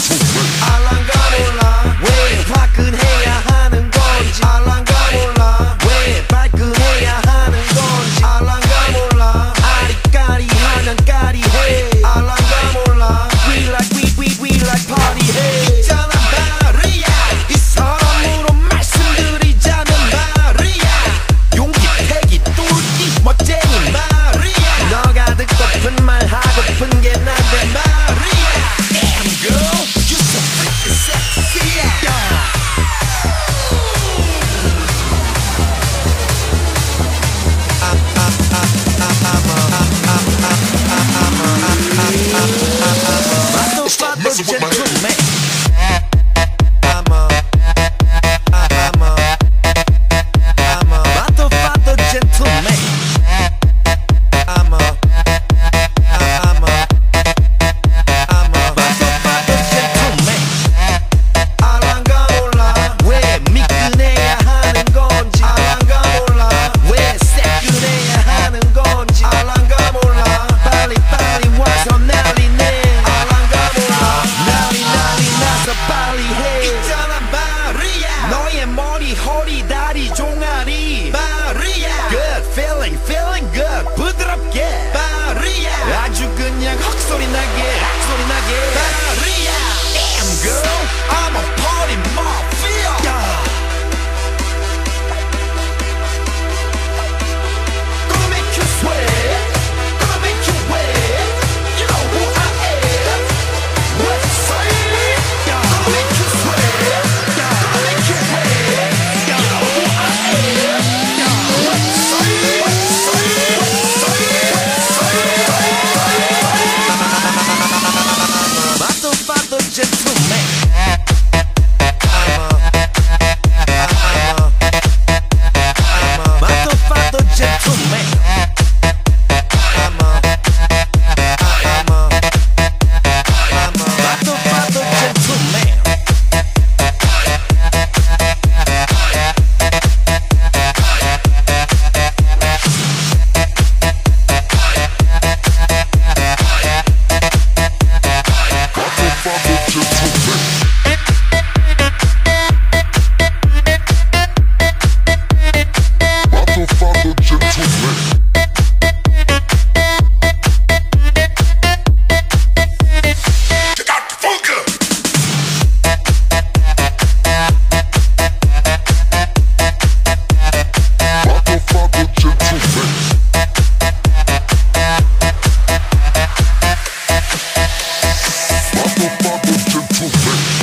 알랑가 몰라 왜 화끈해야 하는 건지 알랑가 몰라 왜 발끈해야 하는 건지 알랑가 몰라 아리까리 하면 까리해 알랑가 몰라 We like we party 해 있잖아 말이야 이 사람으로 말씀드리자면 말이야. 용기 패기 뚫기 멋쟁이 말이야. 너가 듣고픈 말 아주 그냥 헉소리 나게 헉소리 나게 말이야 Damn girl I'm a party mafia fuck with gentlemen.